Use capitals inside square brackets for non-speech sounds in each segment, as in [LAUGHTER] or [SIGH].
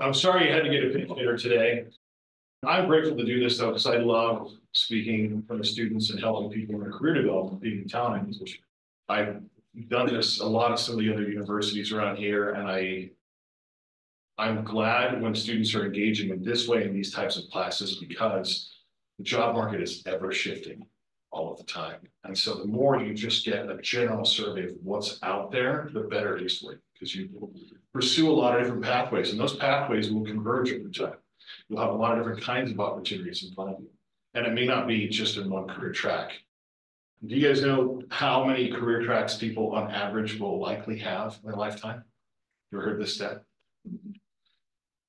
I'm sorry you had to get a pitch here today. I'm grateful to do this though, because I love speaking for the students and helping people in their career development, being talent acquisition. I've done this a lot of some of the other universities around here and I. I'm glad when students are engaging in this way in these types of classes because the job market is ever shifting all of the time. And so the more you just get a general survey of what's out there, the better it is for you because you pursue a lot of different pathways and those pathways will converge over time. You'll have a lot of different kinds of opportunities in front of you. And it may not be just in one career track. Do you guys know how many career tracks people on average will likely have in their lifetime? You ever heard this stat?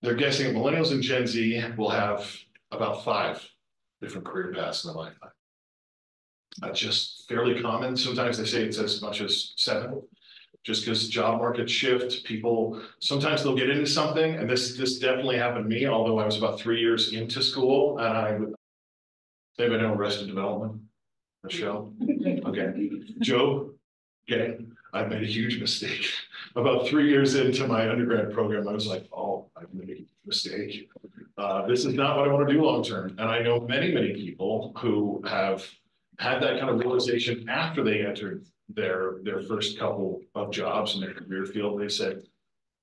They're guessing millennials and Gen Z will have about five different career paths in their lifetime. That's just fairly common. Sometimes they say it's as much as seven just because job market shift, people, sometimes they'll get into something, and this, this definitely happened to me, although I was about three years into school, and I, they've been in Arrested Development, Michelle, okay, Joe, okay, I made a huge mistake. About three years into my undergrad program, I was like, oh, I made a mistake. Uh, this is not what I want to do long term, and I know many, many people who have had that kind of realization after they entered their their first couple of jobs in their career field, they said,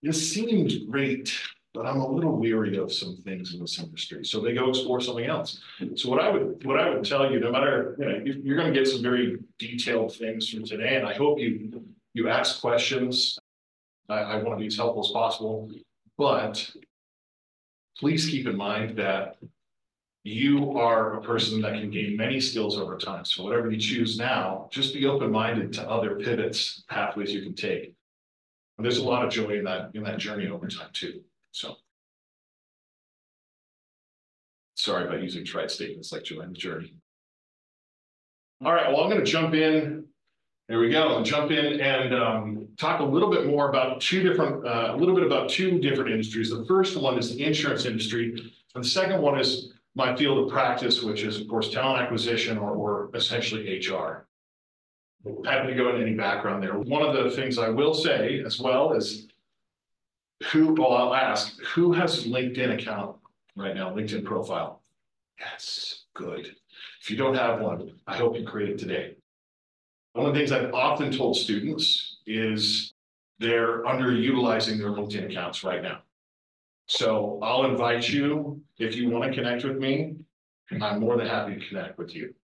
"This seems great, but I'm a little weary of some things in this industry." So they go explore something else. So what I would what I would tell you, no matter you know, you're going to get some very detailed things from today, and I hope you you ask questions. I, I want to be as helpful as possible, but please keep in mind that you are a person that can gain many skills over time. So whatever you choose now, just be open-minded to other pivots, pathways you can take. And there's a lot of joy in that in that journey over time too. So sorry about using trite statements like joy in the journey. All right, well, I'm going to jump in. There we go. Jump in and um, talk a little bit more about two different, uh, a little bit about two different industries. The first one is the insurance industry, and the second one is my field of practice, which is of course talent acquisition or, or essentially HR. Happy to go into any background there. One of the things I will say as well is who, well, I'll ask, who has a LinkedIn account right now, LinkedIn profile? Yes, good. If you don't have one, I hope you create it today. One of the things I've often told students is they're underutilizing their LinkedIn accounts right now. So I'll invite you, if you want to connect with me, I'm more than happy to connect with you.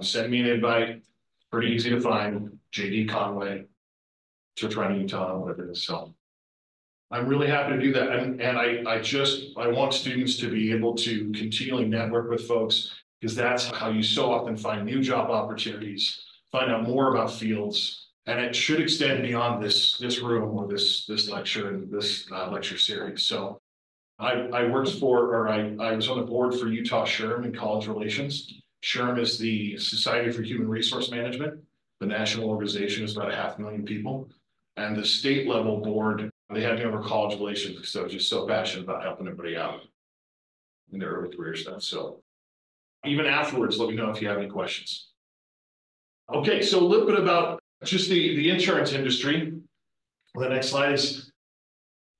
Send me an invite, pretty easy to find, JD Conway, Running Utah, whatever it is. So I'm really happy to do that. And, and I, I just, I want students to be able to continually network with folks because that's how you so often find new job opportunities, find out more about fields, and it should extend beyond this this room or this this lecture and this uh, lecture series. So I, I worked for, or I, I was on the board for Utah SHRM in college relations. SHRM is the Society for Human Resource Management. The national organization is about a half million people. And the state level board, they had me over college relations because I was just so passionate about helping everybody out in their early career stuff. So even afterwards, let me know if you have any questions. Okay, so a little bit about just the, the insurance industry. The next slide is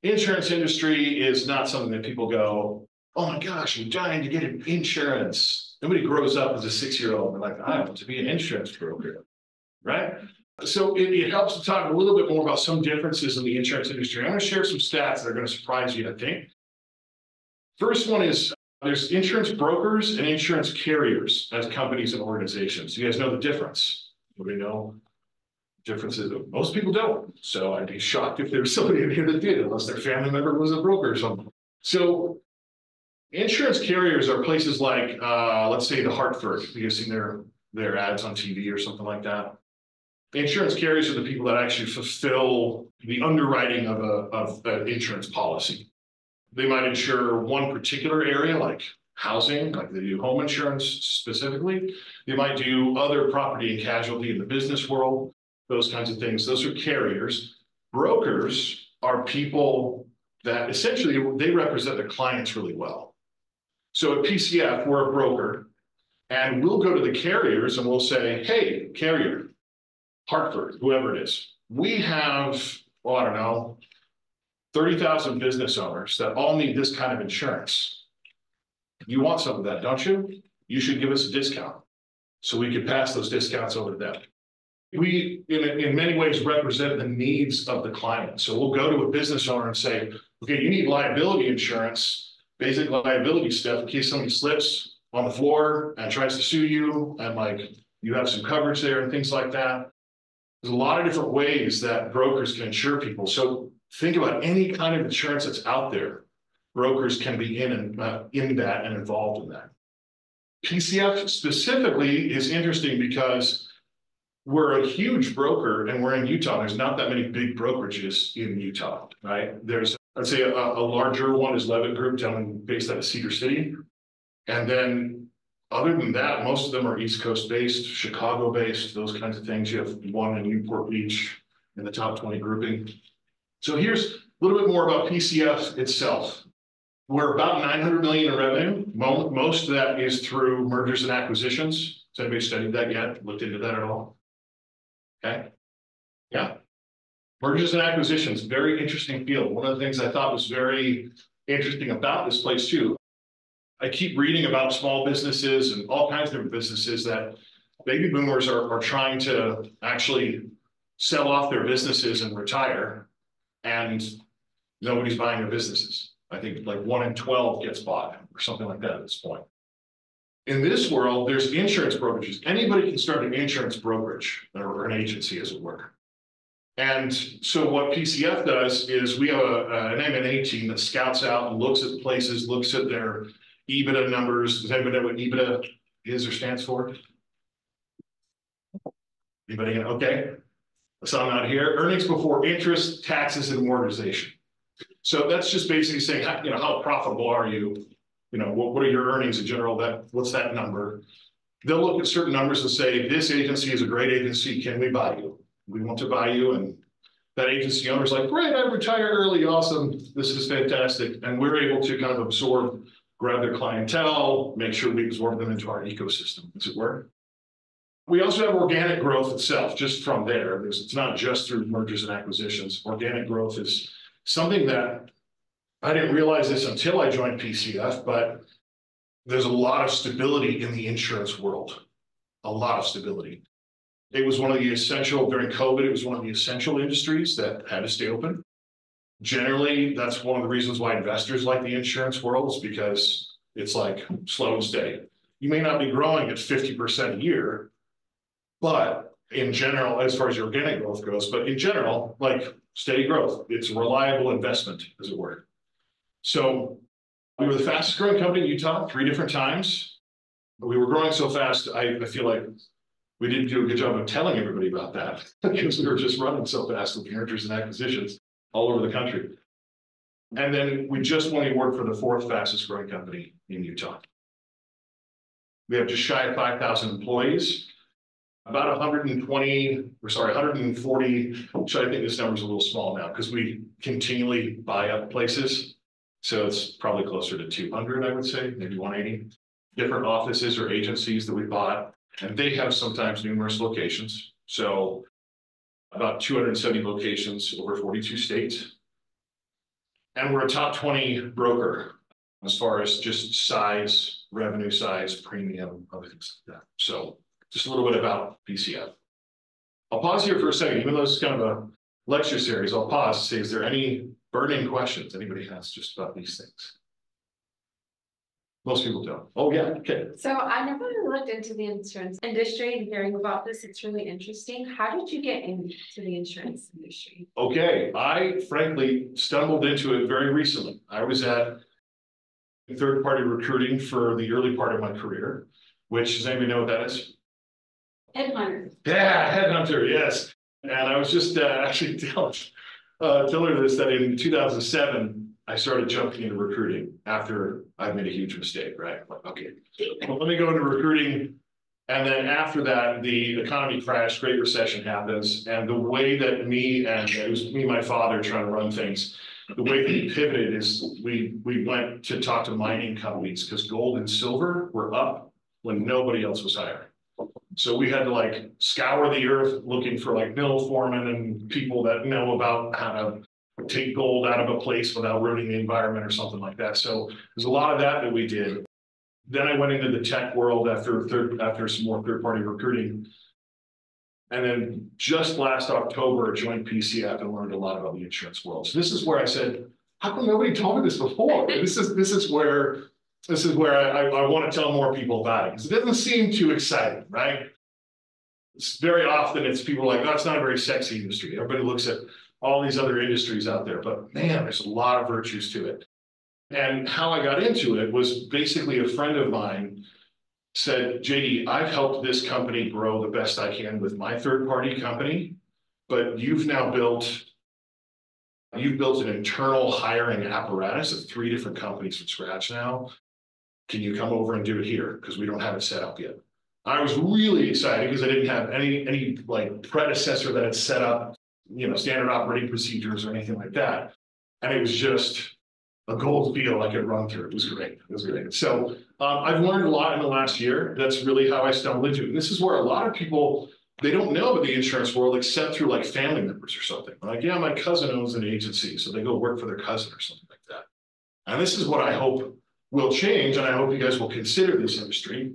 insurance industry is not something that people go, oh my gosh, I'm dying to get an insurance. Nobody grows up as a six-year-old and like, I want to be an insurance broker, right? So it, it, helps to talk a little bit more about some differences in the insurance industry. I'm going to share some stats that are going to surprise you, I think. First one is there's insurance brokers and insurance carriers as companies and organizations. You guys know the difference. we know differences. Most people don't. So I'd be shocked if there was [LAUGHS] somebody in here that did, unless their family member was a broker or something. So insurance carriers are places like, uh, let's say the Hartford. You've seen their, their ads on TV or something like that. The insurance carriers are the people that actually fulfill the underwriting of a of an insurance policy. They might insure one particular area, like housing, like they do home insurance specifically. They might do other property and casualty in the business world those kinds of things. Those are carriers. Brokers are people that essentially they represent their clients really well. So at PCF, we're a broker, and we'll go to the carriers and we'll say, hey, carrier, Hartford, whoever it is, we have, well, I don't know, thirty thousand business owners that all need this kind of insurance. You want some of that, don't you? You should give us a discount. So we could pass those discounts over to them. We, in, in many ways, represent the needs of the client. So we'll go to a business owner and say, okay, you need liability insurance, basic liability stuff in case somebody slips on the floor and tries to sue you and like you have some coverage there and things like that. There's a lot of different ways that brokers can insure people. So think about any kind of insurance that's out there. Brokers can be in and uh, in that and involved in that. PCF specifically is interesting because we're a huge broker and we're in Utah. There's not that many big brokerages in Utah, right? There's, I'd say a, a larger one is Leavitt Group down based out of Cedar City. And then other than that, most of them are East Coast based, Chicago based, those kinds of things. You have one in Newport Beach in the top 20 grouping. So here's a little bit more about PCF itself. We're about 900 million in revenue. Most of that is through mergers and acquisitions. Has anybody studied that yet? Looked into that at all? Okay. Yeah. Mergers and acquisitions, very interesting field. One of the things I thought was very interesting about this place too. I keep reading about small businesses and all kinds of different businesses that baby boomers are, are trying to actually sell off their businesses and retire and nobody's buying their businesses. I think like one in 12 gets bought or something like that at this point. In this world, there's insurance brokerages. Anybody can start an insurance brokerage or an agency, as it were. And so what PCF does is we have a, an M&A team that scouts out and looks at places, looks at their EBITDA numbers. Does anybody know what EBITDA is or stands for? Anybody? Okay. So I'm not here. Earnings before interest, taxes, and amortization. So that's just basically saying, you know, how profitable are you? You know, what, what are your earnings in general? That what's that number? They'll look at certain numbers and say, this agency is a great agency. Can we buy you? We want to buy you. And that agency owner's like, great, I retire early. Awesome. This is fantastic. And we're able to kind of absorb, grab their clientele, make sure we absorb them into our ecosystem, as it were. We also have organic growth itself, just from there. It's not just through mergers and acquisitions. Organic growth is something that I didn't realize this until I joined PCF, but there's a lot of stability in the insurance world, a lot of stability. It was one of the essential during COVID, it was one of the essential industries that had to stay open. Generally, that's one of the reasons why investors like the insurance world is because it's like slow and steady. You may not be growing at 50% a year, but in general, as far as your organic growth goes, but in general, like steady growth. It's a reliable investment, as it were. So we were the fastest growing company in Utah three different times. But we were growing so fast, I, I feel like we didn't do a good job of telling everybody about that [LAUGHS] because we were just running so fast with mergers and acquisitions all over the country. And then we just won award for the fourth fastest growing company in Utah. We have just shy of 5,000 employees about 120, or sorry, 140, which I think this number is a little small now because we continually buy up places. So it's probably closer to 200, I would say, maybe 180 different offices or agencies that we bought. And they have sometimes numerous locations. So about 270 locations over 42 states. And we're a top 20 broker as far as just size, revenue size, premium, other things like that. So just a little bit about PCF. I'll pause here for a second, even though is kind of a lecture series, I'll pause to see, is there any burning questions anybody has just about these things? Most people don't. Oh, yeah, okay. So I never looked into the insurance industry and hearing about this, it's really interesting. How did you get into the insurance industry? Okay, I frankly stumbled into it very recently. I was at third party recruiting for the early part of my career, which does anybody know what that is? Headhunter. Yeah, headhunter, yes. And I was just uh, [LAUGHS] actually [LAUGHS] telling, uh, telling her this that in 2007, I started jumping into recruiting after I made a huge mistake, right? Like, okay, well, let me go into recruiting. And then after that, the economy crashed, Great Recession happens. And the way that me and it was me and my father trying to run things, the way that we pivoted is we we went to talk to mining companies because gold and silver were up when nobody else was hiring. So we had to like scour the earth looking for like mill foremen and people that know about how to take gold out of a place without ruining the environment or something like that. So there's a lot of that that we did. Then I went into the tech world after third, after some more third party recruiting. And then just last October, I joined PCF and learned a lot about the insurance world. So this is where I said, how come nobody told me this before? [LAUGHS] This is, this is where, this is where I, I, I want to tell more people about it, because it doesn't seem too exciting, right? It's very often it's people like, oh, that's not a very sexy industry. Everybody looks at all these other industries out there, but man, there's a lot of virtues to it. And how I got into it was basically a friend of mine said, JD, I've helped this company grow the best I can with my third party company, but you've now built You've built an internal hiring apparatus of three different companies from scratch now. Can you come over and do it here? Because we don't have it set up yet. I was really excited because I didn't have any, any like predecessor that had set up, you know, standard operating procedures or anything like that. And it was just a gold field I could run through. It was great. It was great. So um, I've learned a lot in the last year. That's really how I stumbled into it. And this is where a lot of people they don't know about the insurance world except through like family members or something. Like, yeah, my cousin owns an agency, so they go work for their cousin or something like that. And this is what I hope will change, and I hope you guys will consider this industry.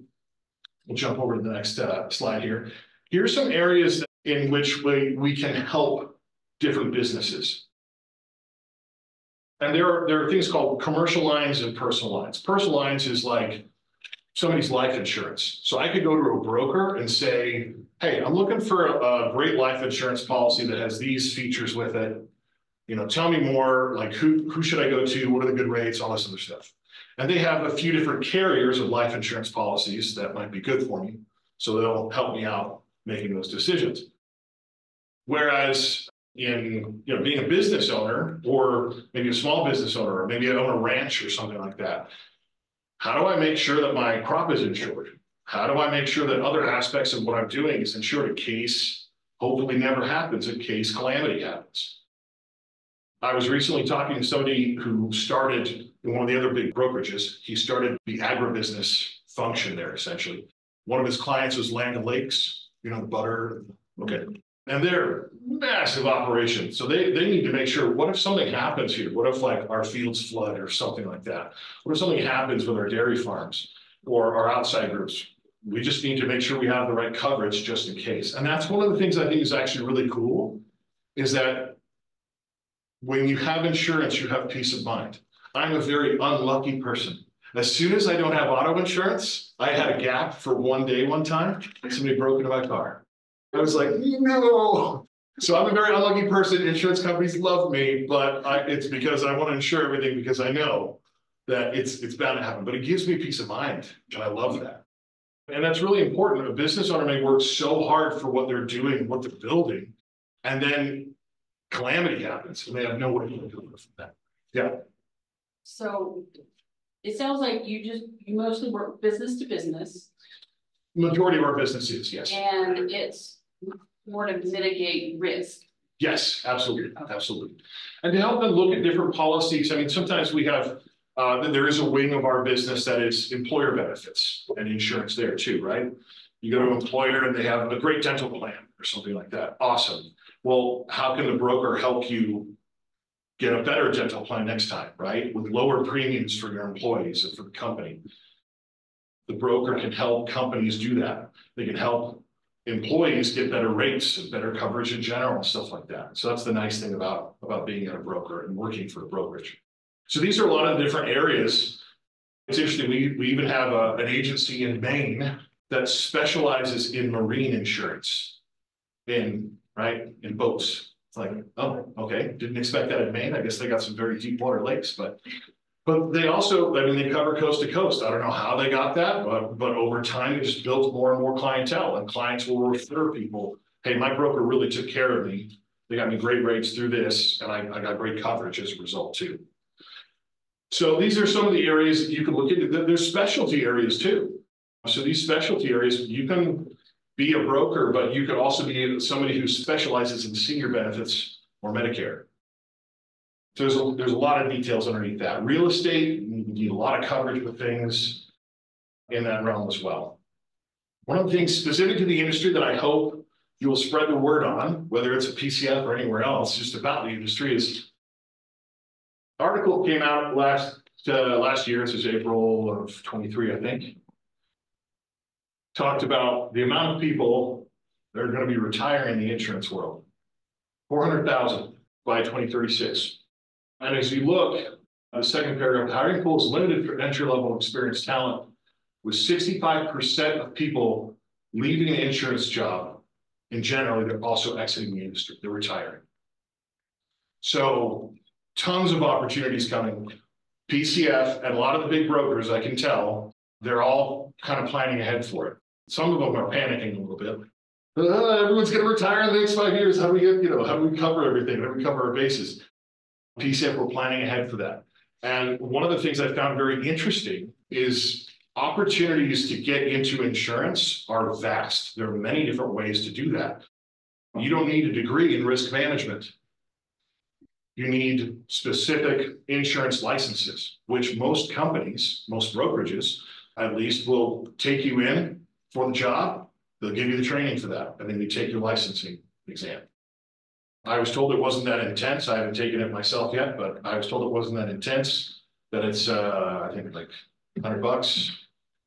We'll jump over to the next uh, slide here. Here are some areas in which we, we can help different businesses. And there are, there are things called commercial lines and personal lines. Personal lines is like somebody's life insurance. So I could go to a broker and say, hey, I'm looking for a, a great life insurance policy that has these features with it. You know, tell me more, like who, who should I go to? What are the good rates? All this other stuff. And they have a few different carriers of life insurance policies that might be good for me. So they'll help me out making those decisions. Whereas in you know being a business owner or maybe a small business owner or maybe I own a ranch or something like that, how do I make sure that my crop is insured? How do I make sure that other aspects of what I'm doing is insured in case hopefully never happens, in case calamity happens? I was recently talking to somebody who started in one of the other big brokerages. He started the agribusiness function there essentially. One of his clients was Land O'Lakes, you know, the butter. Okay. And they're massive operations. So they, they need to make sure, what if something happens here? What if like our fields flood or something like that? What if something happens with our dairy farms or our outside groups? We just need to make sure we have the right coverage just in case. And that's one of the things I think is actually really cool is that when you have insurance, you have peace of mind. I'm a very unlucky person. As soon as I don't have auto insurance, I had a gap for one day one time, somebody broke into my car. I was like, no. So I'm a very unlucky person. Insurance companies love me, but I, it's because I want to insure everything because I know that it's it's bound to happen. But it gives me peace of mind, and I love that. And that's really important. A business owner may work so hard for what they're doing, what they're building, and then calamity happens, and they have no way to it from that. Yeah. So it sounds like you just, you mostly work business to business Majority of our businesses, yes. and it's more to mitigate risk. Yes, absolutely, absolutely. And to help them look at different policies, I mean, sometimes we have, uh, there is a wing of our business that is employer benefits and insurance there too, right? You go to an employer and they have a great dental plan or something like that. Awesome. Well, how can the broker help you get a better dental plan next time, right? With lower premiums for your employees and for the company. The broker can help companies do that. They can help employees get better rates and better coverage in general and stuff like that. So that's the nice thing about, about being a broker and working for a brokerage. So these are a lot of different areas. It's interesting, we, we even have a, an agency in Maine that specializes in marine insurance in, right, in boats. It's like, oh, okay, didn't expect that in Maine. I guess they got some very deep water lakes, but but they also, I mean, they cover coast to coast. I don't know how they got that, but, but over time, they just built more and more clientele and clients will refer people. Hey, my broker really took care of me. They got me great rates through this and I, I got great coverage as a result too. So these are some of the areas that you can look into. There's specialty areas too. So these specialty areas, you can be a broker, but you could also be somebody who specializes in senior benefits or Medicare. So there's a, there's a lot of details underneath that. Real estate, you need a lot of coverage with things in that realm as well. One of the things specific to the industry that I hope you will spread the word on, whether it's a PCF or anywhere else, just about the industry is article came out last, uh, last year, this is April of twenty-three, I think. Talked about the amount of people that are gonna be retiring in the insurance world. Four hundred thousand by twenty thirty-six. And as you look, the second paragraph, hiring pool is limited for entry-level experienced talent. With sixty-five percent of people leaving an insurance job. And generally, they're also exiting the industry, they're retiring. So tons of opportunities coming. PCF and a lot of the big brokers, I can tell, they're all kind of planning ahead for it. Some of them are panicking a little bit. "Uh, everyone's gonna retire in the next five years. How do we get, you know, how do we cover everything? How do we cover our bases? PCF, we're planning ahead for that. And one of the things I found very interesting is opportunities to get into insurance are vast. There are many different ways to do that. You don't need a degree in risk management. You need specific insurance licenses, which most companies, most brokerages, at least will take you in for the job. They'll give you the training for that, and then you take your licensing exam. I was told it wasn't that intense. I haven't taken it myself yet, but I was told it wasn't that intense. That it's, uh, I think like hundred bucks,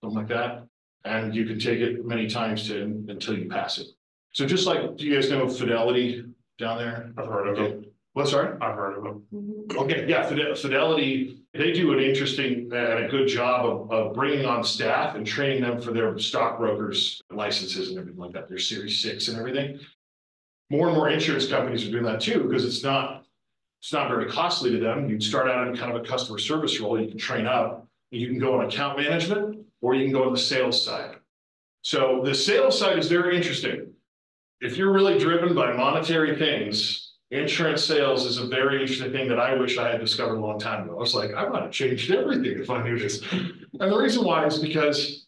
something like that. And you can take it many times to, until you pass it. So just like, do you guys know Fidelity down there? I've heard of them. What, sorry? I've heard of them. Mhm. Okay, yeah, Fide- Fidelity, they do an interesting uh, and a good job of, of bringing on staff and training them for their stockbrokers licenses and everything like that, their Series Six and everything. More and more insurance companies are doing that too, because it's not, it's not very costly to them. You start out in kind of a customer service role, you can train up. You can go on account management, or you can go on the sales side. So the sales side is very interesting. If you're really driven by monetary things, insurance sales is a very interesting thing that I wish I had discovered a long time ago. I was like, I would have changed everything if I knew this. And the reason why is because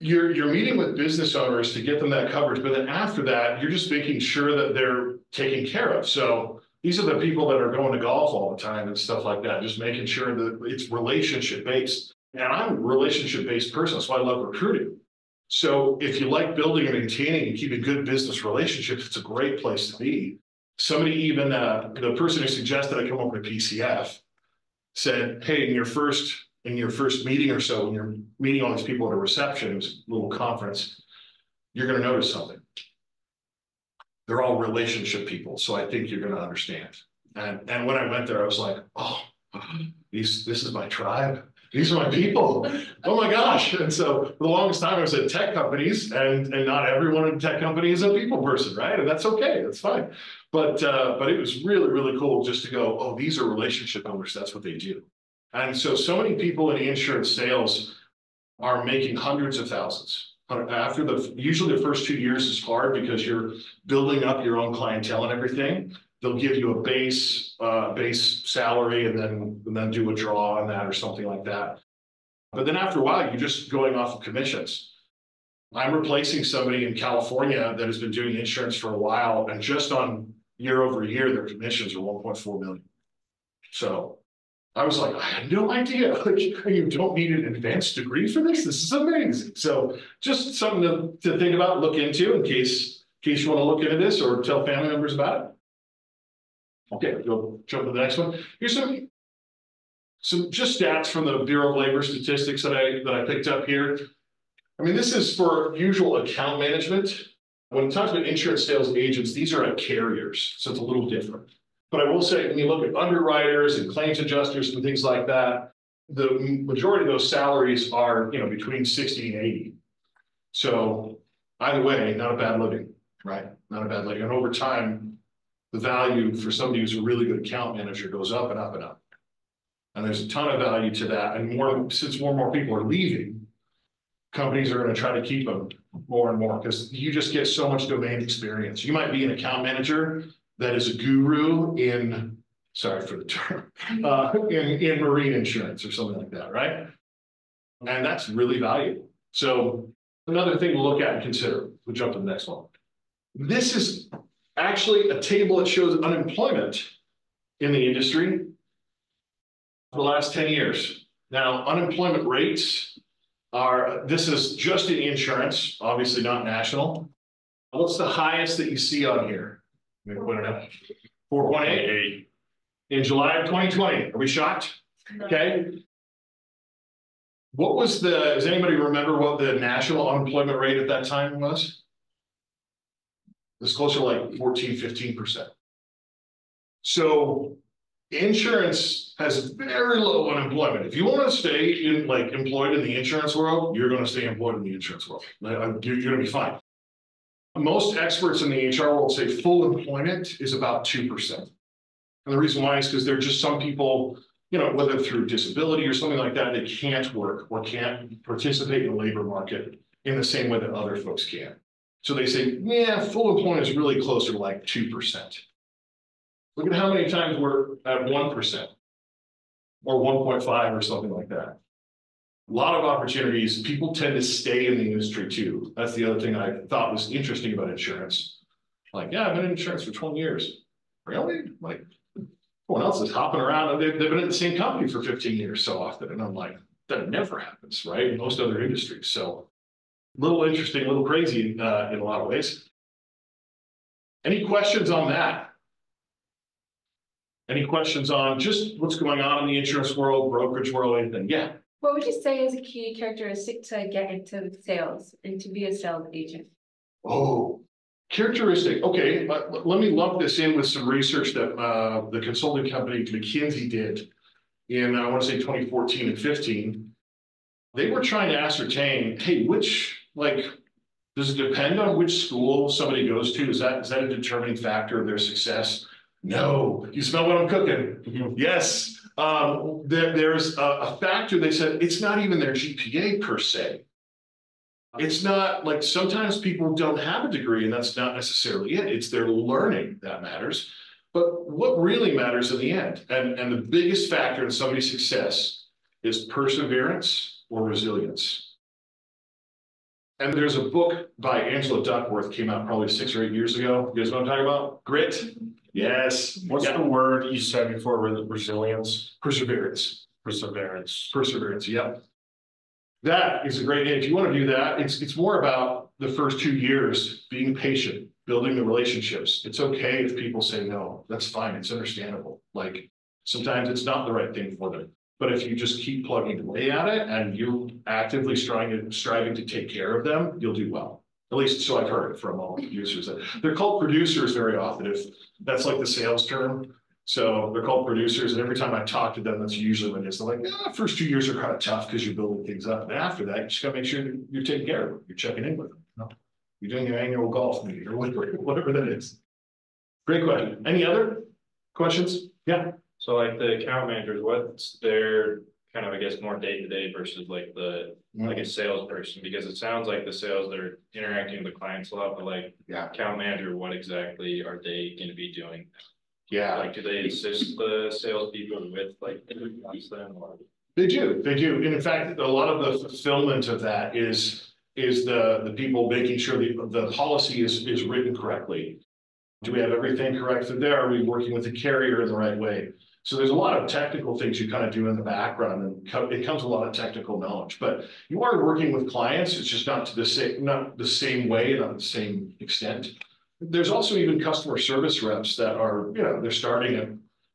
you're, you're meeting with business owners to get them that coverage, but then after that, you're just making sure that they're taken care of. So these are the people that are going to golf all the time and stuff like that, just making sure that it's relationship based. And I'm a relationship based person, why I love recruiting. So if you like building and maintaining and keeping good business relationships, it's a great place to be. Somebody even, uh, the person who suggested I come over to PCF said, hey, in your first, in your first meeting or so, when you're meeting all these people at a reception, little conference, you're gonna notice something. They're all relationship people, so I think you're gonna understand. And, and when I went there, I was like, oh, these, this is my tribe. These are my people. Oh my gosh. And so for the longest time, I was at tech companies and, and not everyone in tech company is a people person, right? And that's okay. That's fine. But, uh, but it was really, really cool just to go, oh, these are relationship owners. That's what they do. And so, so many people in insurance sales are making hundreds of thousands. After the, usually the first two years is hard because you're building up your own clientele and everything. They'll give you a base, uh, base salary and then, and then do a draw on that or something like that. But then after a while, you're just going off of commissions. I'm replacing somebody in California that has been doing insurance for a while and just on year over year, their commissions are one point four million. So I was like, I had no idea, [LAUGHS] like, you don't need an advanced degree for this, this is amazing. So just something to, to think about, look into in case, in case you want to look into this or tell family members about it. Okay, go jump to the next one. Here's some. Some just stats from the Bureau of Labor Statistics that I, that I picked up here. I mean, this is for usual account management. When it talks about insurance sales agents, these are at carriers, so it's a little different. But I will say, when you look at underwriters and claims adjusters and things like that, the majority of those salaries are, you know, between sixty and eighty. So either way, not a bad living, right? Not a bad living. And over time, the value for somebody who's a really good account manager goes up and up and up. And there's a ton of value to that. And more, since more and more people are leaving, companies are gonna try to keep them more and more, because you just get so much domain experience. You might be an account manager that is a guru in, sorry for the term, [LAUGHS] uh, in, in marine insurance or something like that, right? And that's really valuable. So another thing to look at and consider, we'll jump to the next one. This is actually a table that shows unemployment in the industry for the last ten years. Now, unemployment rates are, this is just in insurance, obviously not national. What's the highest that you see on here? Let me put it up. Four point eight. in July of twenty twenty. Are we shocked? Okay. What was the, does anybody remember what the national unemployment rate at that time was? It was closer to like 14, 15 percent. So insurance has very low unemployment. If you want to stay in like employed in the insurance world, you're going to stay employed in the insurance world. Uh, You're, going to be fine. Most experts in the HR world say full employment is about two percent. And the reason why is because there are just some people, you know, whether through disability or something like that, they can't work or can't participate in the labor market in the same way that other folks can. So they say, yeah, full employment is really closer to like two percent. Look at how many times we're at one percent. Or one point five or something like that. A Lot of opportunities, people tend to stay in the industry too. That's the other thing I thought was interesting about insurance. Like, yeah, I've been in insurance for twenty years. Really? Like, everyone else is hopping around, they've, they've been at the same company for fifteen years so often, and I'm like, that never happens, right? In most other industries, so. Little interesting, a little crazy, uh, in a lot of ways. Any questions on that? Any questions on just what's going on in the insurance world, brokerage world, anything? Yeah, What would you say is a key characteristic to get into sales and to be a sales agent? oh. Characteristic, okay, let, let me lump this in with some research that, uh, the consulting company McKinsey did. In, I want to say twenty fourteen and fifteen. They were trying to ascertain, hey, which, like, does it depend on which school somebody goes to? Is that, is that a determining factor of their success? No, you smell what I'm cooking. Yes, um, there, there's a, a factor, they said, it's not even their GPA per se. It's not like sometimes people don't have a degree and that's not necessarily it. It's their learning that matters. But what really matters in the end, and, and the biggest factor in somebody's success is perseverance or resilience. And there's a book by Angela Duckworth came out probably six or eight years ago. You guys know what I'm talking about? Grit? Yes. What's the word you said before, Re- resilience, Perseverance. perseverance? Perseverance, yep. That is a great, if you want to do that, it's, it's more about the first two years, being patient, building the relationships. It's okay if people say no, that's fine, it's understandable. Like, sometimes it's not the right thing for them. But if you just keep plugging away at it and you're actively striving, striving to take care of them, you'll do well. At least so I've heard from all the producers. They're called producers very often, if that's like the sales term. So they're called producers, and every time I talk to them, that's usually when it's like, ah, first two years are kind of tough because you're building things up. And after that, you just gotta make sure you're taking care of them, you're checking in with them. you know? You're doing your annual golf meeting or whatever, whatever that is. Great question. Any other questions? Yeah, So like the account managers, what's their kind of, I guess, more day to day versus like the, mm-hmm. like a salesperson? Because it sounds like the sales, they're interacting with the clients a lot, but like. Yeah. Account manager, what exactly are they gonna be doing? yeah, Like, do they assist the salespeople with like, them or? they do, they do. And in fact, a lot of the fulfillment of that is, is the, the people making sure the, the policy is, is written correctly. Do we have everything correct corrected there? Are we working with the carrier in the right way? So there's a lot of technical things you kind of do in the background and co- it comes a lot of technical knowledge, but you are working with clients. It's just not to the same, not the same way, not the same extent. There's also even customer service reps that are, you know, they're starting at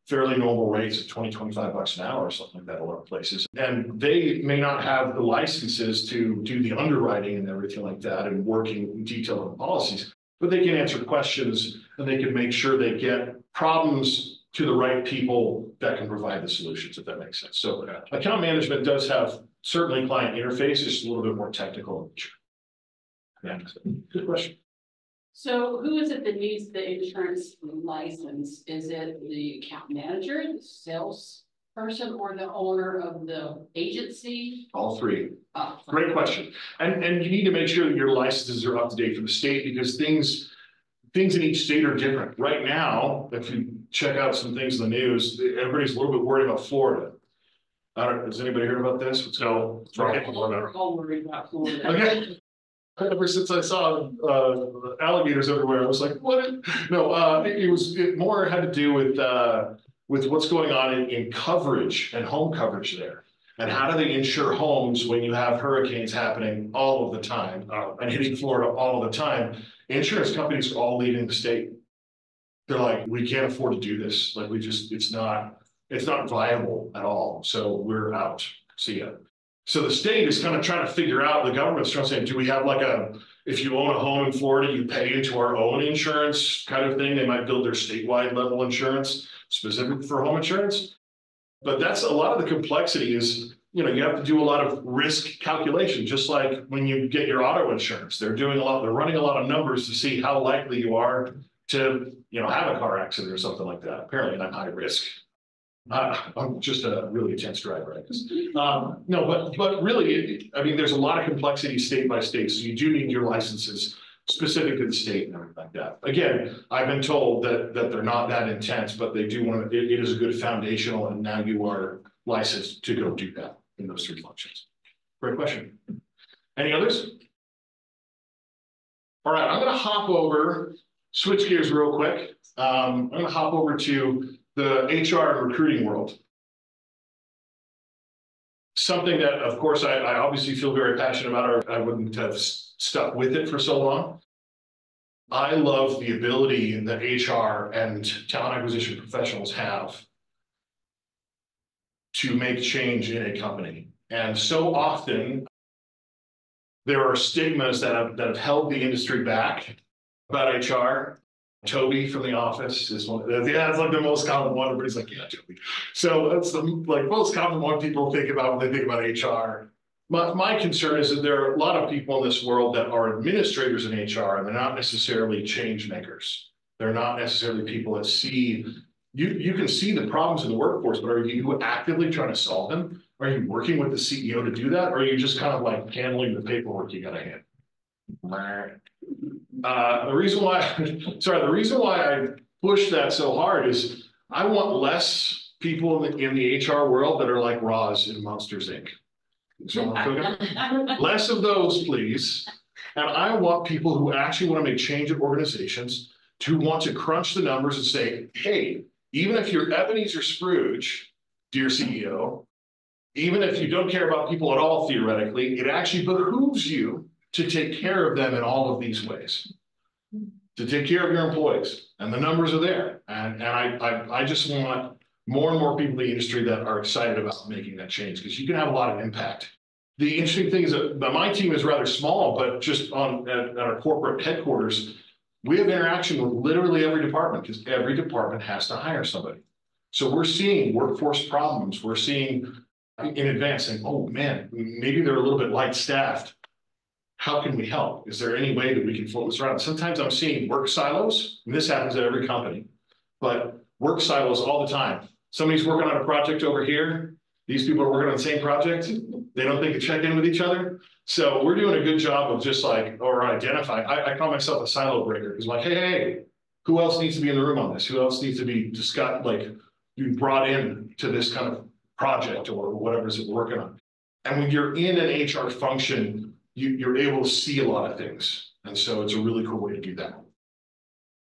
fairly normal rates of 20, 25 bucks an hour or something like that a lot of places. And they may not have the licenses to do the underwriting and everything like that and working in detail on policies. But they can answer questions and they can make sure they get problems to the right people that can provide the solutions, if that makes sense. So account management does have certainly client interface, it's a little bit more technical. in nature. Yeah, good question. So who is it that needs the insurance license? Is it the account manager, the sales person, or the owner of the agency? All three. Uh, Great question. And, and you need to make sure that your licenses are up to date for the state because things, things in each state are different. Right now, if you check out some things in the news, everybody's a little bit worried about Florida. I don't, has anybody heard about this? What's going on? We're all worried about Florida. Okay. Ever since I saw uh alligators everywhere, I was like, what? No, uh, it was, it more had to do with uh, with what's going on in in coverage and home coverage there. And how do they insure homes when you have hurricanes happening all of the time Oh, and hitting Florida all of the time? Insurance companies are all leaving the state. They're like, we can't afford to do this, like, we just, it's not, it's not viable at all, so we're out, see ya. So the state is kind of trying to figure out, the government's trying to say, do we have like a, if you own a home in Florida, you pay into our own insurance kind of thing, they might build their statewide level insurance specific for home insurance. But that's a lot of the complexity is, you know, you have to do a lot of risk calculation, just like when you get your auto insurance. They're doing a lot, they're running a lot of numbers to see how likely you are to, you know, have a car accident or something like that. Apparently I'm high risk. Uh, I'm just a really intense driver, I guess. Um, no, but, but really, I mean, there's a lot of complexity state by state, so you do need your licenses specific to the state and everything like that. Again, I've been told that, that they're not that intense, but they do want to, it, it is a good foundational, and now you are licensed to go do that in those three functions. Great question. Any others? All right, I'm gonna hop over, switch gears real quick. Um, I'm gonna hop over to the HR and recruiting world. Something that, of course, I, I obviously feel very passionate about, or I wouldn't have stuck with it for so long. I love the ability that HR and talent acquisition professionals have to make change in a company. And so often there are stigmas that have, that have held the industry back about HR. Toby from the office is one, yeah, it's like the most common one. Everybody's like, yeah, Toby. So that's the like most common one people think about when they think about HR. My, my concern is that there are a lot of people in this world that are administrators in HR and they're not necessarily change makers. They're not necessarily people that see, you, you can see the problems in the workforce, but are you actively trying to solve them? Are you working with the CEO to do that? Or are you just kind of like handling the paperwork you gotta hand? Uh, the reason why, [LAUGHS] sorry, the reason why I push that so hard is I want less people in the, in the HR world that are like Roz in Monsters Inc. So [LAUGHS] Less of those, please. And I want people who actually want to make change at organizations to want to crunch the numbers and say, hey, even if you're Ebenezer Scrooge, dear CEO, even if you don't care about people at all theoretically, it actually behooves you to take care of them in all of these ways. To take care of your employees, and the numbers are there. And, and I, I, I just want more and more people in the industry that are excited about making that change, because you can have a lot of impact. The interesting thing is that my team is rather small, but just on, at, at our corporate headquarters, we have interaction with literally every department, because every department has to hire somebody. So we're seeing workforce problems, we're seeing in advance saying, oh man, maybe they're a little bit light staffed. How can we help? Is there any way that we can float this around? Sometimes I'm seeing work silos, and this happens at every company. But work silos all the time. Somebody's working on a project over here. These people are working on the same project. They don't think to check in with each other. So we're doing a good job of just like, or identifying. I, I call myself a silo breaker because like, hey, hey, who else needs to be in the room on this? Who else needs to be discussed, like, be brought in to this kind of project or whatever it is that we're working on. And when you're in an HR function, you, you're able to see a lot of things. And so it's a really cool way to do that.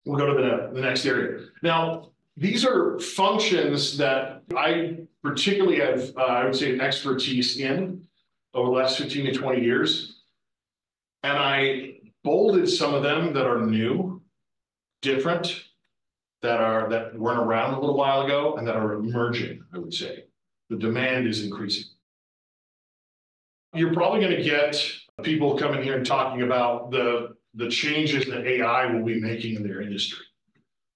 We'll go to the, the next area. Now, these are functions that I particularly have, uh, I would say, an expertise in over the last 15 to 20 years. And I bolded some of them that are new, different, that are that weren't around a little while ago and that are emerging, I would say. The demand is increasing. You're probably going to get people coming here and talking about the, the changes that AI will be making in their industry.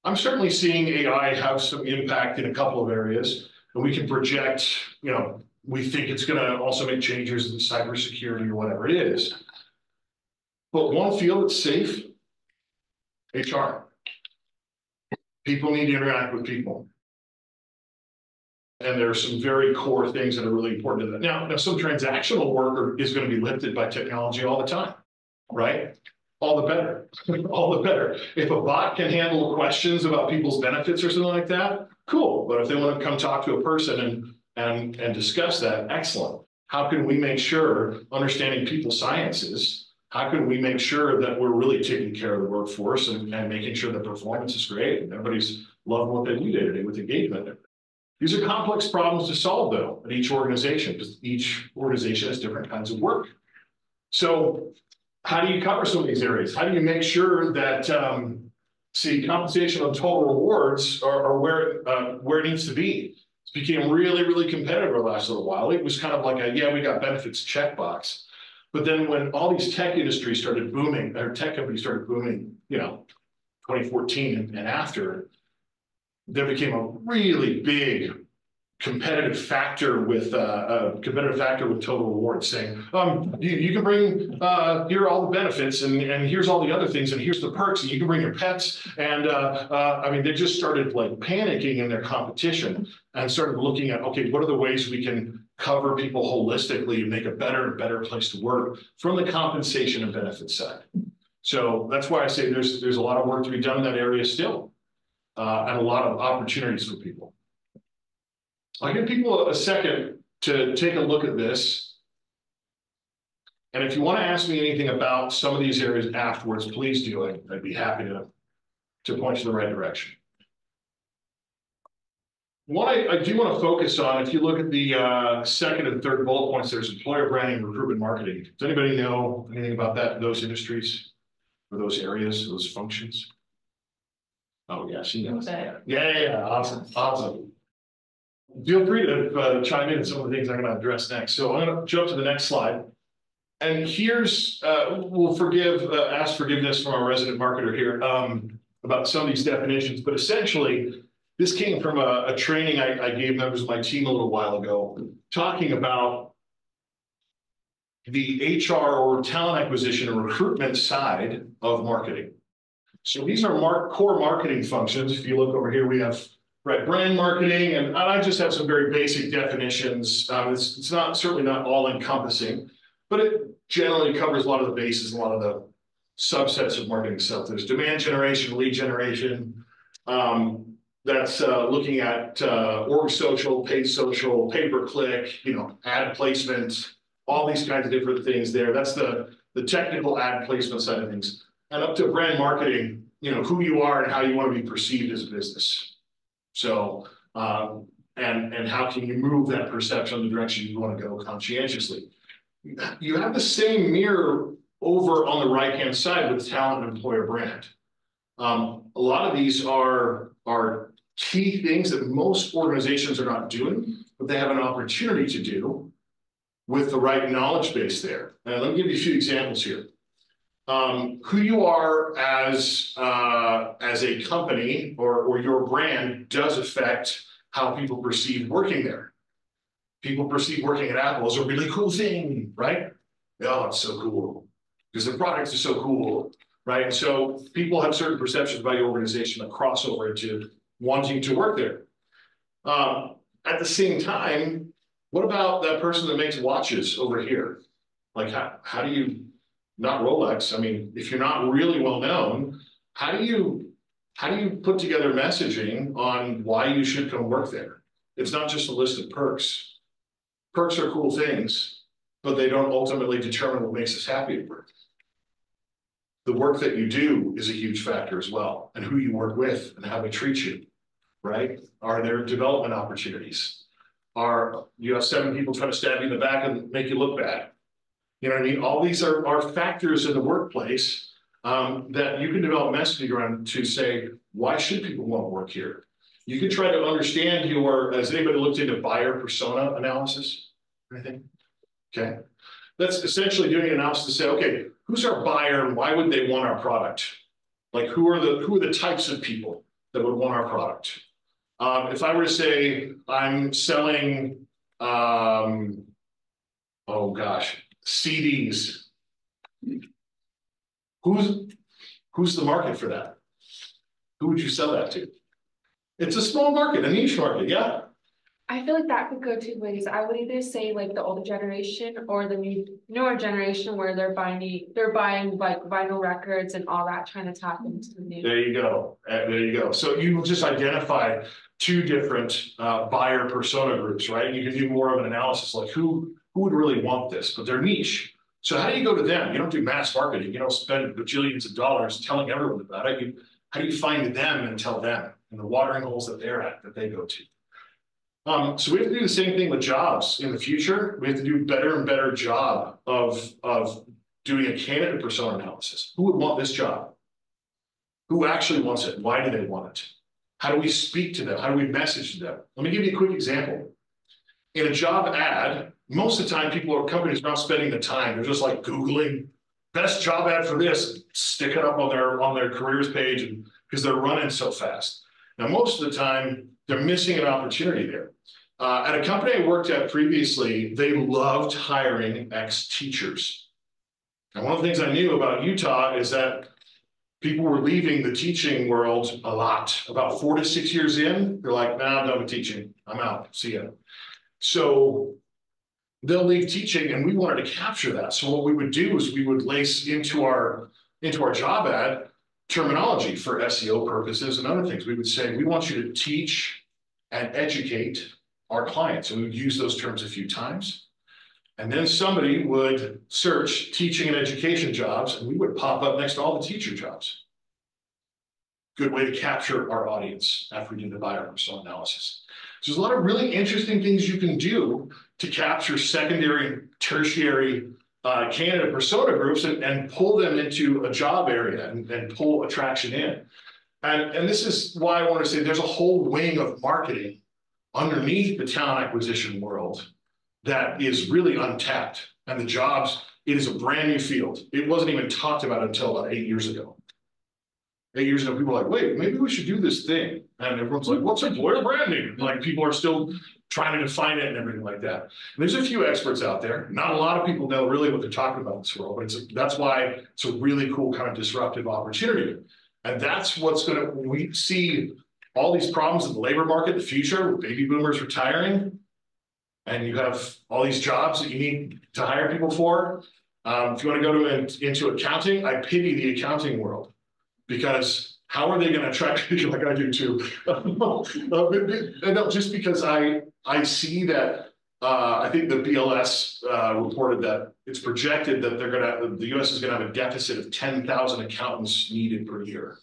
I'm certainly seeing AI have some impact in a couple of areas, and we can project, you know, we think it's going to also make changes in cybersecurity or whatever it is. But one field that's safe, HR. People need to interact with people. And there are some very core things that are really important to that. Now, now some transactional work is going to be lifted by technology all the time, right? All the better, [LAUGHS] all the better. If a bot can handle questions about people's benefits or something like that, cool. But if they want to come talk to a person and, and, and discuss that, excellent. How can we make sure, understanding people sciences, how can we make sure that we're really taking care of the workforce and, and making sure that performance is great and everybody's loving what they do day to day with engagement? These are complex problems to solve though, at each organization, because each organization has different kinds of work. So how do you cover some of these areas? How do you make sure that um, See, compensation on total rewards are, are where, uh, where it needs to be. It became really, really competitive the last little while. It was kind of like a, yeah, we got benefits checkbox. But then when all these tech industries started booming, or tech companies started booming, you know, twenty fourteen and, and after. There became a really big competitive factor with, uh, a competitive factor with total rewards saying, um, you, you can bring, uh, here are all the benefits and, and here's all the other things and here's the perks and you can bring your pets. And, uh, uh, I mean, they just started like panicking in their competition and started looking at, okay, what are the ways we can cover people holistically and make a better and better place to work from the compensation and benefits side. So that's why I say there's, there's a lot of work to be done in that area still. Uh, and a lot of opportunities for people. I'll give people a second to take a look at this. And if you want to ask me anything about some of these areas afterwards, please do. I'd, I'd be happy to, to point you in the right direction. What I, I do want to focus on, if you look at the uh, second and third bullet points, there's employer branding, recruitment, marketing. Does anybody know anything about that, those industries? Or those areas, those functions? Oh, yeah, she knows. Yeah, yeah, yeah, awesome, awesome. Feel free to uh, chime in on some of the things I'm gonna address next. So I'm gonna jump to the next slide. And here's, uh, we'll forgive, uh, ask forgiveness from our resident marketer here, um, about some of these definitions, but essentially. This came from a, a training I, I gave members of my team a little while ago, talking about. The HR or talent acquisition and recruitment side of marketing. So these are mark, core marketing functions. If you look over here, we have right brand marketing, and I just have some very basic definitions. Um, it's, it's not certainly not all encompassing, but it generally covers a lot of the bases, a lot of the subsets of marketing stuff. There's demand generation, lead generation. Um, that's uh, looking at uh, org social, paid social, pay per click, you know, ad placement, all these kinds of different things there. That's the the technical ad placement side of things and up to brand marketing, you know, who you are and how you want to be perceived as a business. So, um, and, and how can you move that perception in the direction you want to go conscientiously? You have the same mirror over on the right-hand side with talent and employer brand. Um, a lot of these are, are key things that most organizations are not doing, but they have an opportunity to do with the right knowledge base there. And let me give you a few examples here um, who you are as uh, as a company or, your brand does affect how people perceive working there. People perceive working at Apple as a really cool thing, right? Oh, it's so cool because the products are so cool, right? And So people have certain perceptions about your organization that cross over into wanting to work there. Um, at the same time, what about that person that makes watches over here? Like, how, how do you not Rolex. I mean, if you're not really well known, how do you how do you put together messaging on why you should come work there? It's not just a list of perks. Perks are cool things, but they don't ultimately determine what makes us happy at work. The work that you do is a huge factor as well, and who you work with and how they treat you, right? Are there development opportunities? Are you have seven people trying to stab you in the back and make you look bad? You know what I mean? All these are, are factors in the workplace um, that you can develop messaging around to say, why should people want to work here? You can try to understand your, has anybody looked into buyer persona analysis? Anything? Okay. That's essentially doing an analysis to say, okay, who's our buyer and why would they want our product? Like who are the who are the types of people that would want our product? Um, if I were to say I'm selling, um, oh gosh, CDs. Who's, who's the market for that? Who would you sell that to? It's a small market, a niche market, yeah. I feel like that could go two ways. I would either say like the older generation or the new newer generation where they're buying they're buying like vinyl records and all that, trying to tap into the new. There you go, Uh, there you go. So you just identified two different uh buyer persona groups, right? You can do more of an analysis like who who would really want this, but they're niche. So how do you go to them? You don't do mass marketing. You don't spend bajillions of dollars telling everyone about it. You, how do you find them and tell them and the watering holes that they're at that they go to? Um, so we have to do the same thing with jobs in the future. We have to do better and better job of, of doing a candidate persona analysis. Who would want this job? Who actually wants it? Why do they want it? How do we speak to them? How do we message them? Let me give you a quick example. In a job ad, most of the time, people or companies are not spending the time, they're just like Googling. Best job ad for this, stick it up on their, on their careers page and, because they're running so fast. Now, most of the time, they're missing an opportunity there. Uh, at a company I worked at previously, they loved hiring ex-teachers. And one of the things I knew about Utah is that people were leaving the teaching world a lot. About four to six years in, they're like, nah, I'm done with teaching. I'm out. See ya. So they'll leave teaching and we wanted to capture that. So what we would do is we would lace into our into our job ad terminology for SEO purposes and other things. We would say, we want you to teach and educate our clients. And we would use those terms a few times. And then somebody would search teaching and education jobs, and we would pop up next to all the teacher jobs. Good way to capture our audience after we did the buyer persona analysis. So there's a lot of really interesting things you can do to capture secondary and tertiary uh, candidate persona groups and, and pull them into a job area and, and pull attraction in. And, and this is why I want to say there's a whole wing of marketing underneath the talent acquisition world that is really untapped. And the jobs, it is a brand new field. It wasn't even talked about until about eight years ago. Eight years ago, people were like, wait, maybe we should do this thing. And everyone's like, what's employer branding? Like people are still trying to define it and everything like that. There's a few experts out there. Not a lot of people know really what they're talking about in this world, but it's, that's why it's a really cool kind of disruptive opportunity. And that's what's gonna, we see all these problems in the labor market, in the future, with baby boomers retiring, and you have all these jobs that you need to hire people for. Um, if you want to go to into accounting, I pity the accounting world because how are they going to attract [LAUGHS] people like I do too? [LAUGHS] No, just because I I see that uh, I think the BLS uh, reported that it's projected that they're going to the U.S. is going to have a deficit of ten thousand accountants needed per year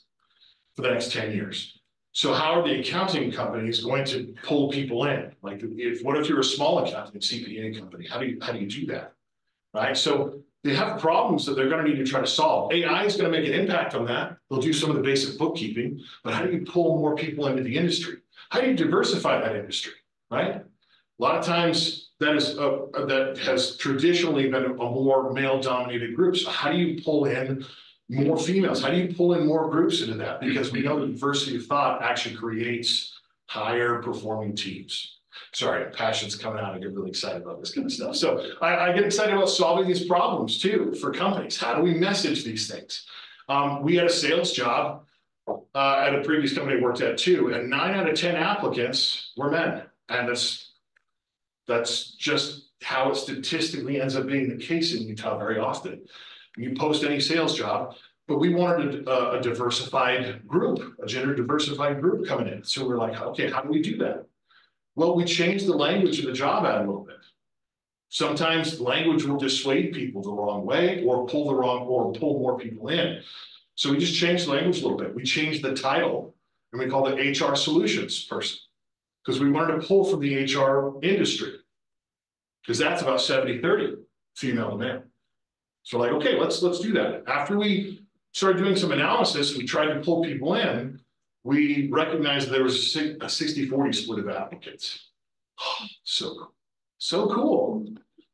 for the next ten years. So how are the accounting companies going to pull people in? Like, if what if you're a small accounting CPA company? How do you how do you do that? Right. So they have problems that they're going to need to try to solve. AI is going to make an impact on that. They'll do some of the basic bookkeeping, but how do you pull more people into the industry? How do you diversify that industry? Right. A lot of times that is a, that has traditionally been a more male dominated group. So how do you pull in more females? How do you pull in more groups into that? Because we know diversity of thought actually creates higher performing teams. Sorry, passion's coming out. I get really excited about this kind of stuff. So I, I get excited about solving these problems too for companies. How do we message these things? Um, we had a sales job uh, at a previous company I worked at too, and nine out of 10 applicants were men. And that's, that's just how it statistically ends up being the case in Utah very often you post any sales job, but we wanted a, a, diversified group, a gender diversified group coming in. So we're like, okay, how do we do that? Well, we changed the language of the job ad a little bit. Sometimes language will dissuade people the wrong way or pull the wrong or pull more people in. So we just changed the language a little bit. We changed the title and we called it HR solutions person because we wanted to pull from the HR industry because that's about 70 30 female to male. So like, okay, let's let's do that. After we started doing some analysis, we tried to pull people in. We recognized there was a 60-40 split of applicants. [SIGHS] so, so cool.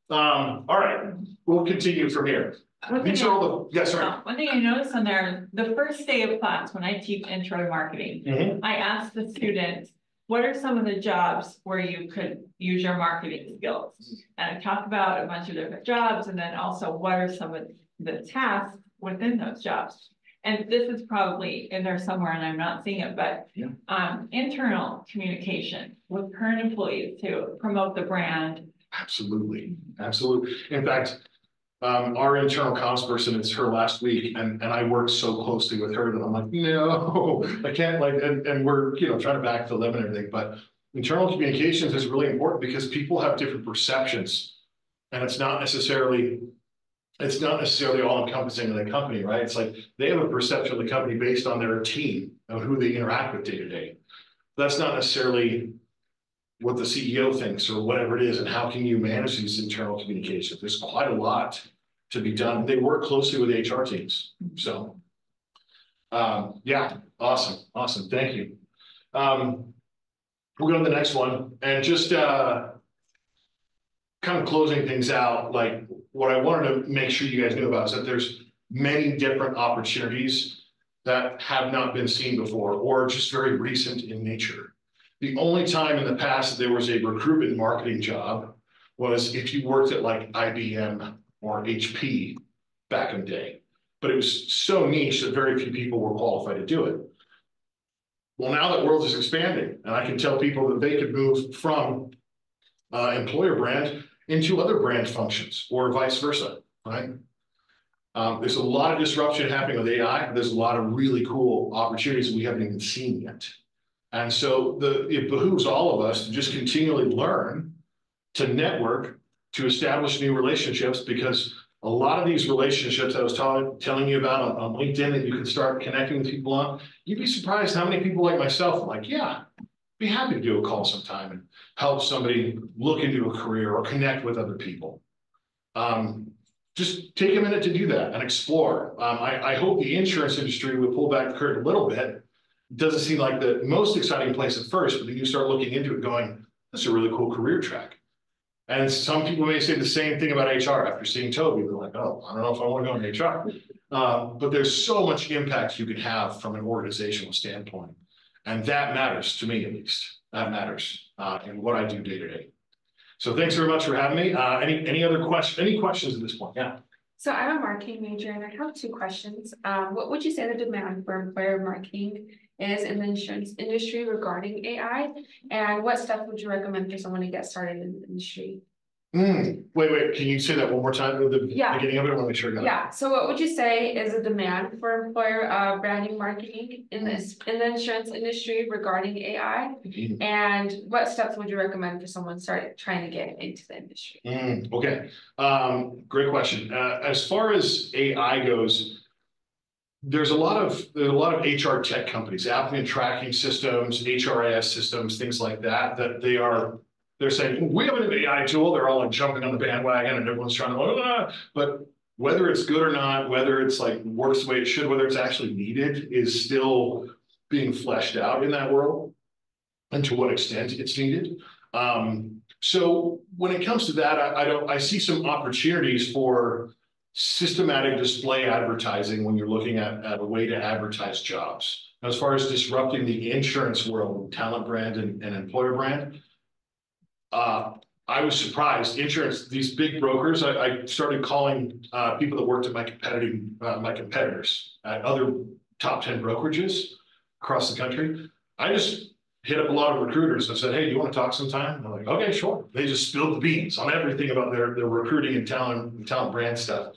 Um, all right, we'll continue from here. These are all the, yes, sorry. Uh, One thing I noticed on there, the first day of class, when I teach intro marketing, Mhm. I asked the students, what are some of the jobs where you could use your marketing skills? And I talked about a bunch of different jobs and then also what are some of the tasks within those jobs? And this is probably in there somewhere and I'm not seeing it, but Yeah. um, internal communication with current employees to promote the brand. Absolutely, absolutely. In fact, um, our internal comms person, it's her last week, and, and I work so closely with her that I'm like, no, I can't like, and, and we're, you know, trying to backfill them and everything, but internal communications is really important because people have different perceptions. And it's not necessarily, it's not necessarily all encompassing of the company, right? It's like they have a perception of the company based on their team of who they interact with day to day. That's not necessarily what the CEO thinks or whatever it is, and how can you manage these internal communications? There's quite a lot to be done. They work closely with HR teams, so. Um, yeah, awesome, awesome, thank you. Um, we'll go to the next one and just, uh. Kind of closing things out, like what I wanted to make sure you guys knew about is that there's many different opportunities. That have not been seen before or just very recent in nature. The only time in the past that there was a recruitment marketing job was if you worked at like IBM or HP back in the day. But it was so niche that very few people were qualified to do it. Well, now that world is expanding and I can tell people that they could move from uh, employer brand into other brand functions or vice versa, right? Um, there's a lot of disruption happening with AI. There's a lot of really cool opportunities we haven't even seen yet. And so the, it behooves all of us to just continually learn to network, to establish new relationships, because a lot of these relationships I was telling, you about on, on LinkedIn that you can start connecting with people on, you'd be surprised how many people like myself like, yeah, be happy to do a call sometime and help somebody look into a career or connect with other people. Um, just take a minute to do that and explore. Um, I, I hope the insurance industry would pull back the curtain a little bit. It Doesn't seem like the most exciting place at first, but then you start looking into it going, that's a really cool career track. And some people may say the same thing about HR after seeing Toby. They're like, oh, I don't know if I want to go into HR. But there's so much impact you can have from an organizational standpoint. And that matters to me, at least. That matters uh, in what I do day to day. So thanks very much for having me. Uh, any, any other question, any questions at this point? Yeah. So I'm a marketing major and I have two questions. Um, what would you say the demand for employer marketing is in the insurance industry regarding AI? And what steps would you recommend for someone to get started in the industry? Hmm, wait, wait, can you say that one more time at the Yeah. beginning of it? I want to make sure I got it. Yeah, so what would you say is a demand for employer uh branding marketing in this, in the insurance industry regarding AI? Mhm. And what steps would you recommend for someone start trying to get into the industry? Hmm, okay, um, great question. Uh, as far as AI goes. There's a lot of, there's a lot of HR tech companies, applicant tracking systems, HRIS systems, things like that, that they are. They're saying, we have an AI tool, they're all like jumping on the bandwagon and everyone's trying to, "Ah," but whether it's good or not, whether it's like works the way it should, whether it's actually needed is still being fleshed out in that world. And to what extent it's needed. Um, so when it comes to that, I, I don't, I see some opportunities for systematic display advertising when you're looking at, at a way to advertise jobs. As far as disrupting the insurance world, talent brand and, and employer brand. Uh, I was surprised, insurance, these big brokers, I, I started calling, uh, people that worked at my competitive, uh, my competitors at other top ten brokerages across the country. I just hit up a lot of recruiters and said, hey, do you want to talk sometime? And I'm like, okay, sure. They just spilled the beans on everything about their, their recruiting and talent, talent brand stuff.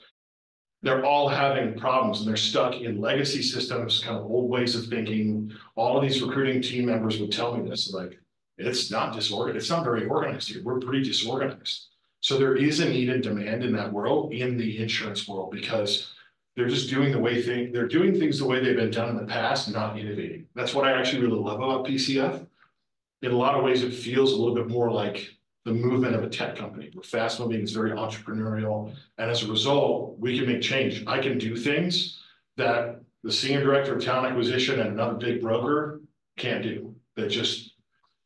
They're all having problems and they're stuck in legacy systems, kind of old ways of thinking. All of these recruiting team members would tell me this, like, it's not disorganized, it's not very organized here. We're pretty disorganized. So there is a need and demand in that world, in the insurance world, because they're just doing the way thing, they're doing things the way they've been done in the past, not innovating. That's what I actually really love about PCF. In a lot of ways, it feels a little bit more like the movement of a tech company. We're fast moving, it's very entrepreneurial. And as a result, we can make change. I can do things that the senior director of talent acquisition and another big broker can't do. That just,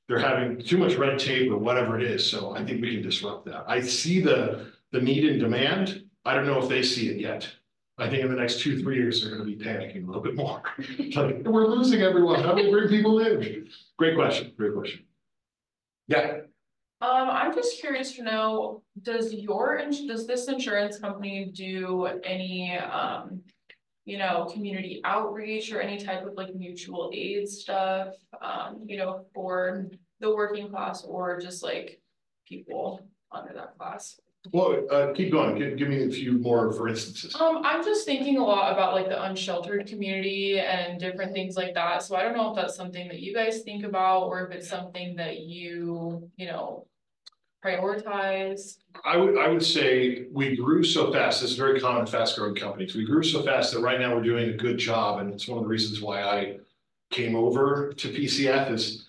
they're having too much red tape or whatever it is. So I think we can disrupt that. I see the, the need and demand. I don't know if they see it yet. I think in the next two, three years, they're gonna be panicking a little bit more. [LAUGHS] Like, we're losing everyone. How do we bring people in? Great question, great question. Yeah, Um, I'm just curious to know, does your, does this insurance company do any, um. You know, community outreach or any type of like mutual aid stuff, um, you know, for the working class or just like. People under that class. well, uh, keep going. Give, give me a few more for instances. Um, I'm just thinking a lot about like the unsheltered community and different things like that, so I don't know if that's something that you guys think about, or if it's something that you, you know. Prioritize. I would, I would say we grew so fast, this is very common, in fast growing companies. We grew so fast that right now we're doing a good job. And it's one of the reasons why I came over to PCF is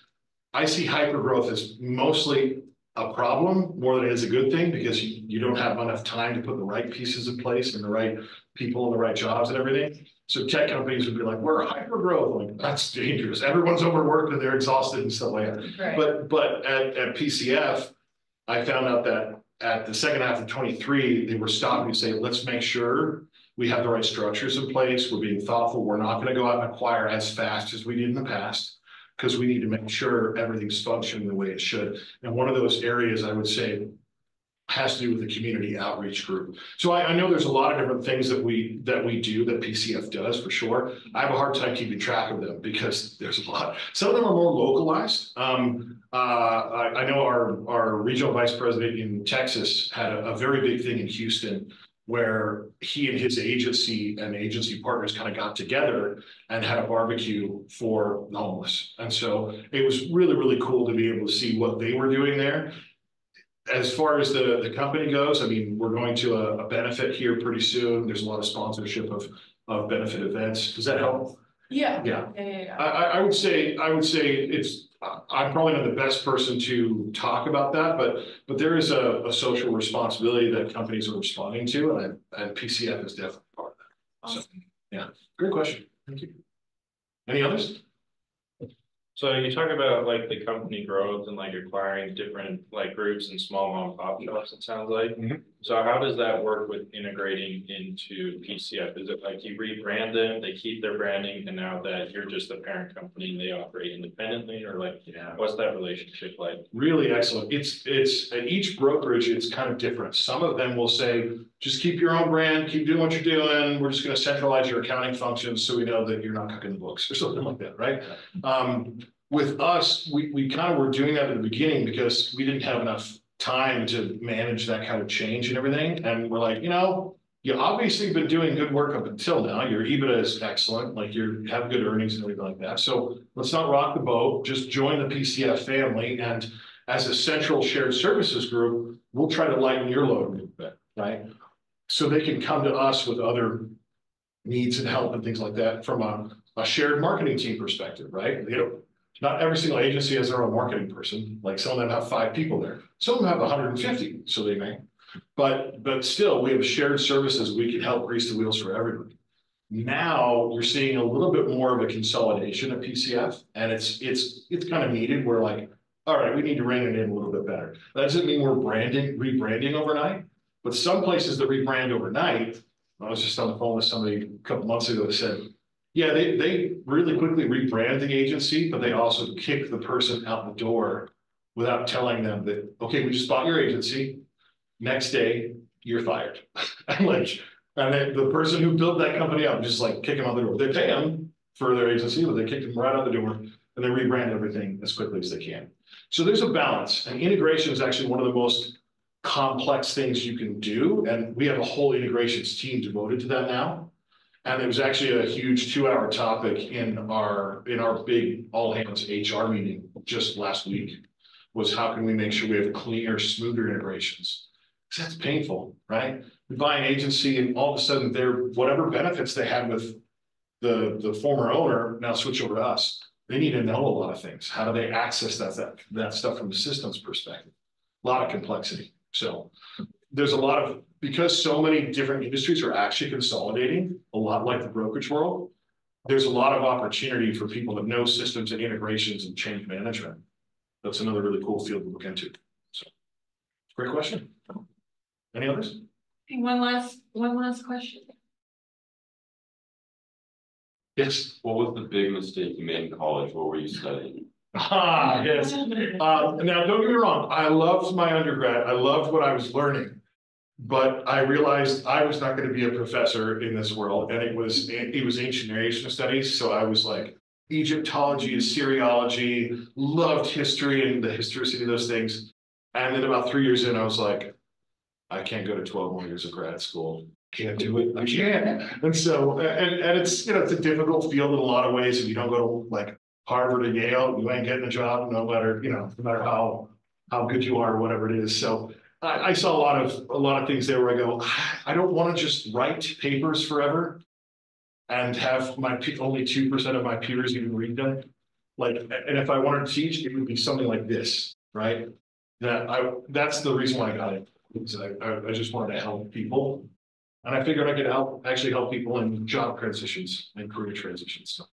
I see hyper growth as mostly a problem more than it is a good thing because you, you don't have enough time to put the right pieces in place and the right people in the right jobs and everything. So tech companies would be like, we're hyper growth, like, that's dangerous. Everyone's overworked and they're exhausted and stuff like that. Right. But, but at, at PCF, I found out that at the second half of twenty-three, they were stopping to say, let's make sure we have the right structures in place, we're being thoughtful, we're not gonna go out and acquire as fast as we did in the past. Because we need to make sure everything's functioning the way it should. And one of those areas I would say has to do with the community outreach group. So I, I know there's a lot of different things that we, that we do, that PCF does for sure. I have a hard time keeping track of them because there's a lot. Some of them are more localized. Um, uh, I, I know our, our regional vice president in Texas had a, a very big thing in Houston where he and his agency and agency partners kind of got together and had a barbecue for the homeless. And so it was really, really cool to be able to see what they were doing there. As far as the, the company goes, I mean, we're going to a, a benefit here pretty soon. There's a lot of sponsorship of, of benefit events. Does that help? Yeah, Yeah. yeah, yeah, yeah. I, I, I would say, I would say it's, I- I'm probably not the best person to talk about that, but, but there is a, a social responsibility that companies are responding to, and, I- and PCF is definitely part of that. So, yeah, great question. Thank you. Any others? So you talk about like the company growth and like acquiring different like groups and small mom and pop shops, it sounds like. Mhm. So how does that work with integrating into PCF? Is it like you rebrand them, they keep their branding, and now that you're just the parent company, they operate independently, or like, Yeah. what's that relationship like? Really excellent. It's, it's, at each brokerage, it's kind of different. Some of them will say, just keep your own brand, keep doing what you're doing. We're just gonna centralize your accounting functions so we know that you're not cooking the books or [LAUGHS] something like that, right? Um, with us, we, we kind of were doing that at the beginning because we didn't have enough time to manage that kind of change and everything. And we're like, you know, you obviously been doing good work up until now. Your EBITDA is excellent, like you have good earnings and everything like that. So let's not rock the boat, just join the PCF family and as a central shared services group, we'll try to lighten your load a little bit, right? So they can come to us with other needs and help and things like that from a, a shared marketing team perspective, right? You not every single agency has their own marketing person, like some of them have five people there, some of them have hundred and fifty, so they may. But, but still, we have shared services, we can help grease the wheels for everybody. Now, you're seeing a little bit more of a consolidation of PCF, and it's, it's, it's kind of needed, we're like, all right, we need to rein it in a little bit better. That doesn't mean we're branding, rebranding overnight, but some places that rebrand overnight. I was just on the phone with somebody a couple months ago that said, yeah, they, they really quickly rebrand the agency, but they also kick the person out the door. Without telling them that, okay, we just bought your agency, next day, you're fired. [LAUGHS] And like, and then the person who built that company up, just like kick them out the door, they pay them for their agency, but they kick them right out the door. And they rebrand everything as quickly as they can. So there's a balance, and integration is actually one of the most complex things you can do, and we have a whole integrations team devoted to that now. And it was actually a huge two-hour topic in our, in our big all hands HR meeting just last week. Was how can we make sure we have cleaner, smoother integrations? Cause that's painful, right? We buy an agency and all of a sudden their, whatever benefits they had with. The, the former owner now switch over to us. They need to know a lot of things. How do they access that, that, that stuff from the systems perspective? A Lot of complexity, so. There's a lot of, because so many different industries are actually consolidating, a lot like the brokerage world. There's a lot of opportunity for people that know systems and integrations and change management. That's another really cool field to look into, so. Great question. Any others? Okay, One last, one last question. Yes. What was the big mistake you made in college? What were you studying? Ah, yes. [LAUGHS] Uh, now, don't get me wrong, I loved my undergrad, I loved what I was learning. But I realized I was not gonna be a professor in this world, and it was, it was ancient Near Eastern studies, so I was like. Egyptology, Assyriology, loved history and the historicity of those things. And then about three years in, I was like, I can't go to twelve more years of grad school. Can't do it, I can't. And so, and, and it's, you know, it's a difficult field in a lot of ways, if you don't go to like Harvard or Yale, you ain't getting a job, no matter, you know, no matter how, how good you are or whatever it is, so. I, I saw a lot of, a lot of things there where I go, I don't wanna just write papers forever. And have my, only two percent of my peers even read them. Like, and if I wanted to teach, it would be something like this, right? that I, that's the reason why I got it, I, I just wanted to help people. And I figured I could help, actually help people in job transitions and career transitions, so.